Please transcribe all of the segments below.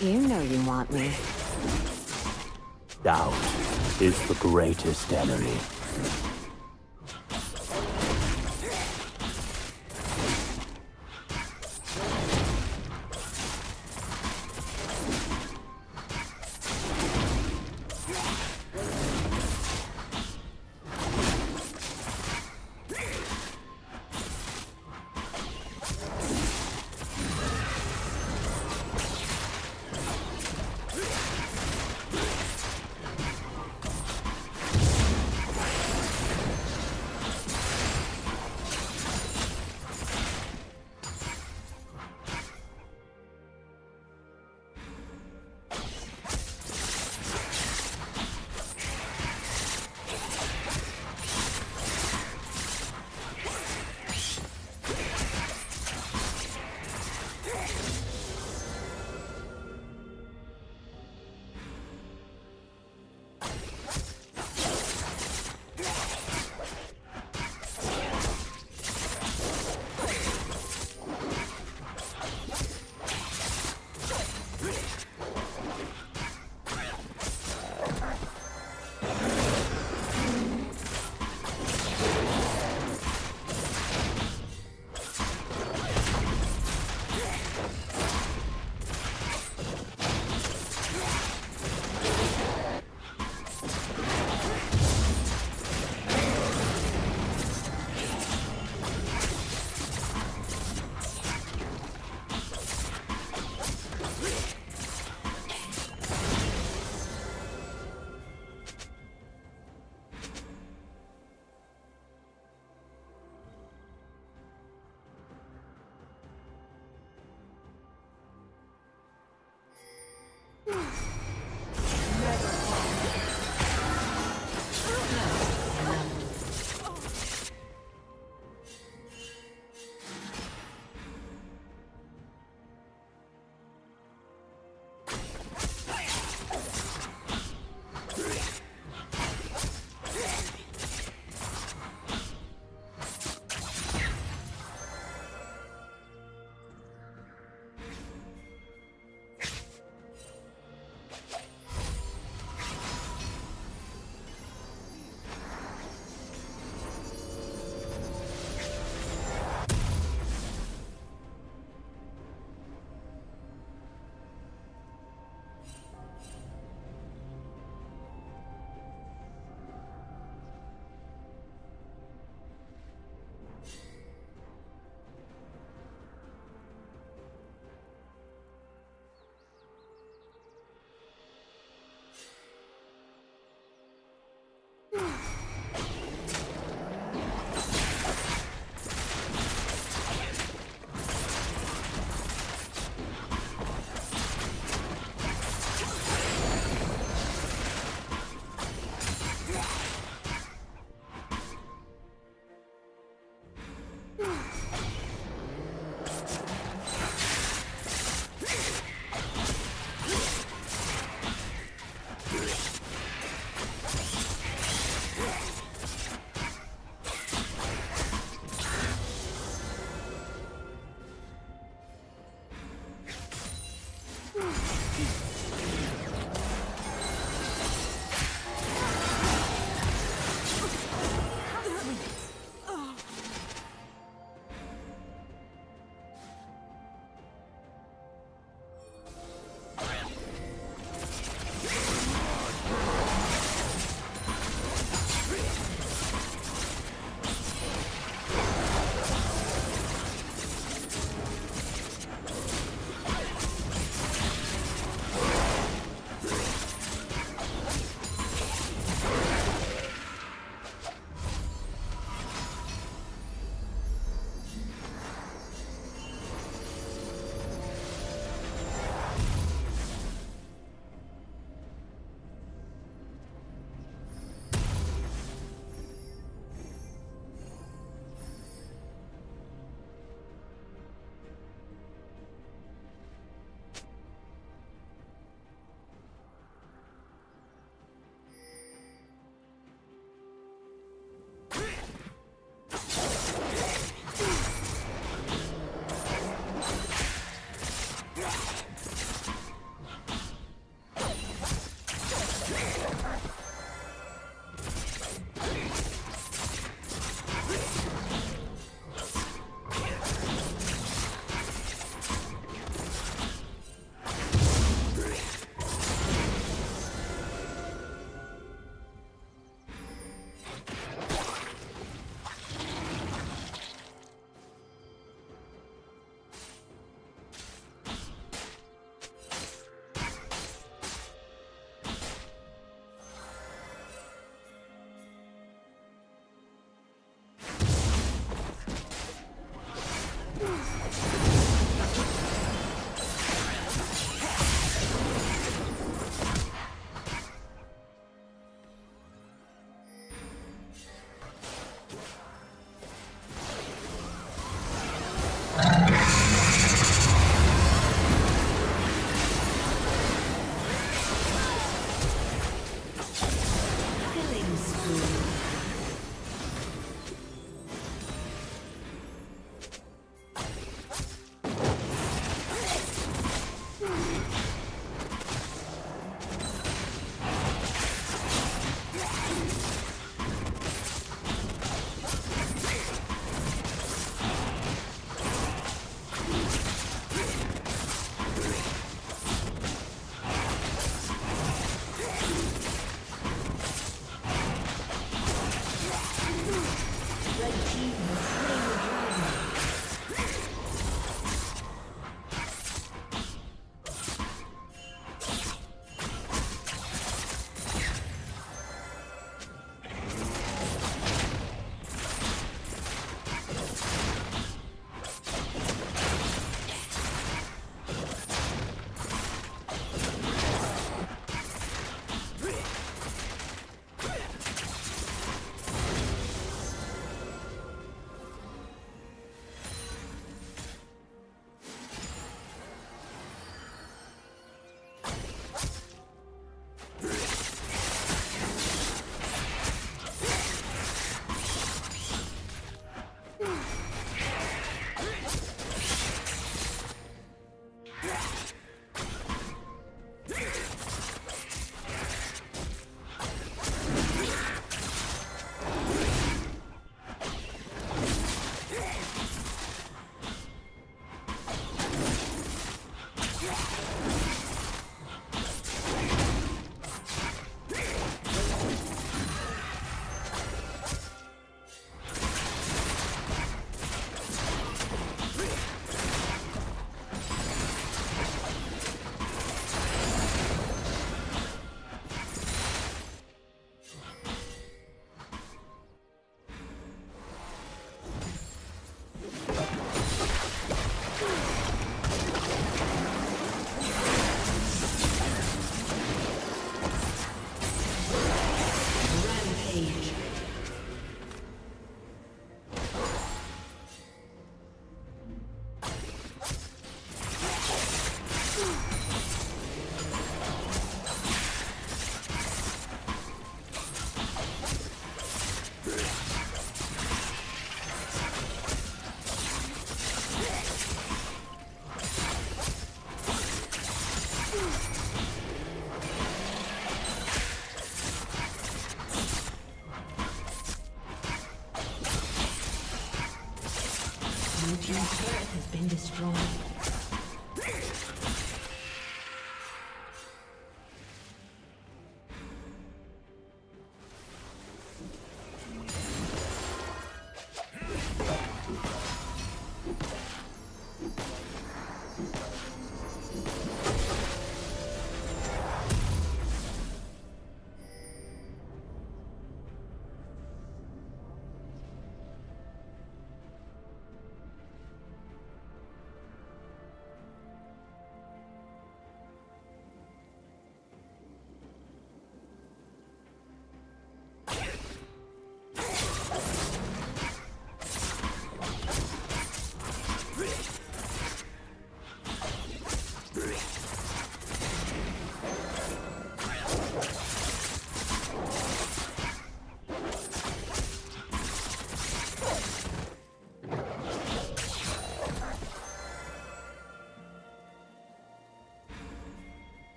You know you want me. Doubt is the greatest enemy.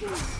Please.